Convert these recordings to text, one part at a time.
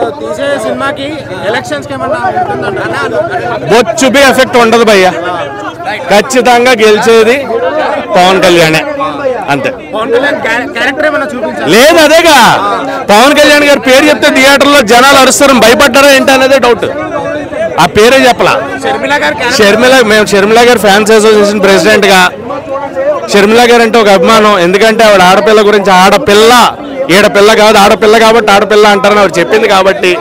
తీసే సినిమాకి ఎలక్షన్స్కి ఏమన్నా ఉంటుందంట బొచ్చుబి ఎఫెక్ట్ ఉండదు భయ్య. ఖచ్చితంగా గెలిచేది పవన్ కళ్యాణే. అంతే. లేదు అదేగా. పవన్ కళ్యాణ్ గారి పేరు చెప్తే థియేటర్లో జనాలు అరుస్తారు. భయపడ్డారా ఏంటి అనేది డౌట్ ఆ పేరే చెప్పలా. షర్మిల మేము షర్మిల గారి ఫ్యాన్స్ అసోసియేషన్ ప్రెసిడెంట్గా. షర్మిల గారు అంటే ఒక అభిమానం. ఎందుకంటే ఆవిడ ఆడపిల్ల గురించి ఆడపిల్ల ఈడపిల్ల కాదు ఆడపిల్ల కాబట్టి ఆడపిల్ల అంటారని ఆవిడ చెప్పింది కాబట్టి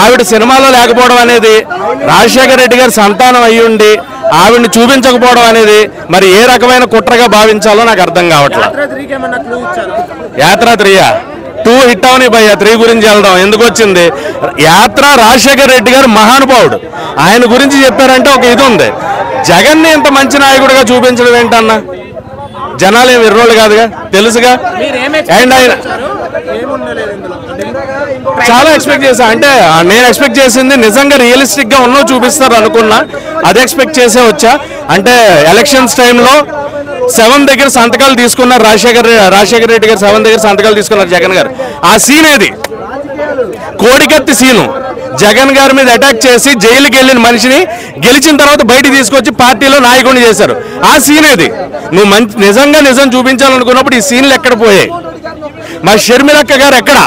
ఆవిడ సినిమాలో లేకపోవడం అనేది రాజశేఖర రెడ్డి గారి సంతానం అయ్యుండి ఆవిడ్ని చూపించకపోవడం అనేది మరి ఏ రకమైన కుట్రగా భావించాలో నాకు అర్థం కావట్లేదు యాత్ర తిరిగి టూ హిట్ అవని భయ్య త్రీ గురించి వెళ్దాం ఎందుకు వచ్చింది? యాత్ర రాజశేఖర్ రెడ్డి గారు మహానుభావుడు. ఆయన గురించి చెప్పారంటే ఒక ఇది ఉంది. జగన్ని ఇంత మంచి నాయకుడిగా చూపించడం ఏంటన్నా? జనాలు ఏమి ఎర్రోళ్ళు కాదుగా? తెలుసుగా? అండ్ ఆయన చాలా ఎక్స్పెక్ట్ చేశా. అంటే నేను ఎక్స్పెక్ట్ చేసింది నిజంగా రియలిస్టిక్గా ఉన్నో చూపిస్తారు అనుకున్నా. అది ఎక్స్పెక్ట్ చేసే వచ్చా. అంటే ఎలక్షన్స్ టైంలో సెవెన్ దగ్గర సంతకాలు తీసుకున్నారు రాజశేఖర్ రాజశేఖర్ రెడ్డి గారు సెవెన్ దగ్గర సంతకాలు తీసుకున్నారు జగన్ గారు. ఆ సీన్ ఏది? కోడికత్తి సీను. జగన్ గారి మీద అటాక్ చేసి జైలుకి వెళ్ళిన మనిషిని గెలిచిన తర్వాత బయటికి తీసుకొచ్చి పార్టీలో నాయకుడిని చేశారు. ఆ సీన్ ఏది? నువ్వు మంచి నిజంగా నిజం చూపించాలనుకున్నప్పుడు ఈ సీన్లు ఎక్కడ పోయాయి? మా షర్మిలక్క గారు ఎక్కడా?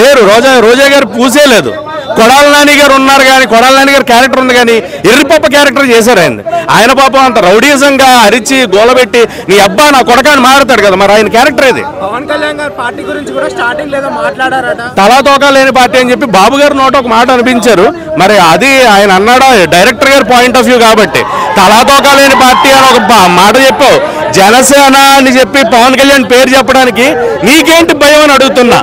లేరు రోజా రోజా గారు పూసే లేదు. కొడాల నాని గారు ఉన్నారు కానీ కొడాల నాని గారు క్యారెక్టర్ ఉంది కానీ ఎర్రిపప్ప క్యారెక్టర్ చేశారు ఆయన. ఆయన పాపం అంత రౌడీజంగా అరిచి గోలబెట్టి నీ అబ్బా నా కొడకాని మారుతాడు కదా మరి ఆయన క్యారెక్టర్ ఇది పవన్ కళ్యాణ్ గారు పార్టీ గురించి కూడా స్టార్టింగ్ లేదో మాట్లాడారట. తలా తోక లేని పార్టీ అని చెప్పి బాబు గారు నోట ఒక మాట అనిపించారు. మరి అది ఆయన అన్నాడా డైరెక్టర్ గారి పాయింట్ ఆఫ్ వ్యూ కాబట్టి. తలా తోక లేని పార్టీ అని ఒక మాట చెప్పావు. జనసేన అని చెప్పి పవన్ కళ్యాణ్ పేరు చెప్పడానికి నీకేంటి భయం అని అడుగుతున్నా.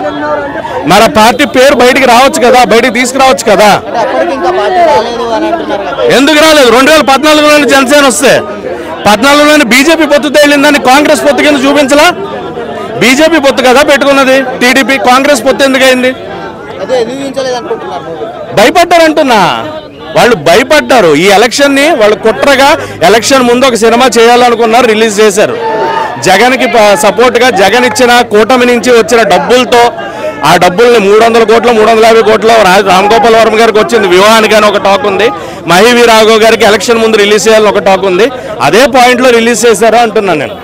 మరి ఆ పార్టీ పేరు బయటికి రావచ్చు కదా బయటికి తీసుకురావచ్చు కదా? ఎందుకు రాలేదు? రెండు వేల పద్నాలుగులోని జనసేన వస్తే. పద్నాలుగులోని బీజేపీ పొత్తుతో వెళ్ళిందని కాంగ్రెస్ పొత్తు కింద చూపించలా? బీజేపీ పొత్తు కదా పెట్టుకున్నది. టీడీపీ కాంగ్రెస్ పొత్తు ఎందుకు అయింది అదే ఊహించలేదు అనుకుంటున్నారు మూవీ. భయపడ్డారంటున్నా. వాళ్ళు భయపడ్డారు. ఈ ఎలక్షన్ని వాళ్ళు కుట్రగా ఎలక్షన్ ముందు ఒక సినిమా చేయాలనుకున్నారు రిలీజ్ చేశారు. జగన్కి సపోర్ట్గా జగన్ ఇచ్చిన కూటమి నుంచి వచ్చిన డబ్బులతో ఆ డబ్బుల్ని మూడు వందల కోట్లు మూడు వందల యాభై కోట్లు రా- రామ్ గోపాల్ వర్మ గారికి వచ్చింది. వివాహానికి అని ఒక టాక్ ఉంది. మహివి రాఘవ్ గారికి ఎలక్షన్ ముందు రిలీజ్ చేయాలని ఒక టాక్ ఉంది. అదే పాయింట్లో రిలీజ్ చేశారు అంటున్నాను నేను.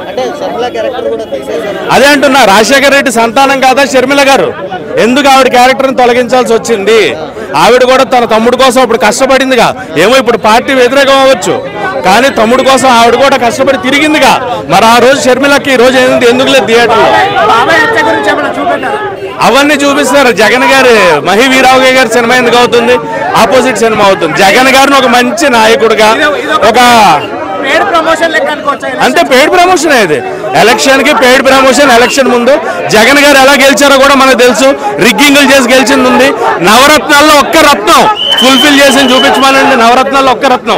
అదే అంటున్నా. రాజశేఖర రెడ్డి సంతానం కాదా షర్మిల గారు? ఎందుకు ఆవిడ క్యారెక్టర్ని తొలగించాల్సి వచ్చింది? ఆవిడ కూడా తన తమ్ముడు కోసం ఇప్పుడు కష్టపడిందిగా. ఏమో ఇప్పుడు పార్టీ వ్యతిరేకం అవ్వచ్చు. కానీ తమ్ముడు కోసం ఆవిడ కూడా కష్టపడి తిరిగిందిగా. మరి ఆ రోజు షర్మిలకి ఈ రోజు ఏంది? ఎందుకు లేదు థియేటర్లో అవన్నీ చూపిస్తారు జగన్ గారి మహి వీరావు గారి సినిమా ఎందుకు అవుతుంది? ఆపోజిట్ సినిమా అవుతుంది. జగన్ గారిని ఒక మంచి నాయకుడిగా ఒక అంటే అంతే పెయిడ్ ప్రమోషన్ ఇది. ఎలక్షన్కి పెయిడ్ ప్రమోషన్ ఎలక్షన్ ముందు. జగన్ గారు ఎలా గెలిచారో కూడా మనకు తెలుసు. రిగ్గింగ్లు చేసి గెలిచింది ఉంది. నవరత్నాల్లో ఒక్క రత్నం ఫుల్ఫిల్ చేసి చూపించమనండి. నవరత్నాల్లో ఒక్క రత్నం.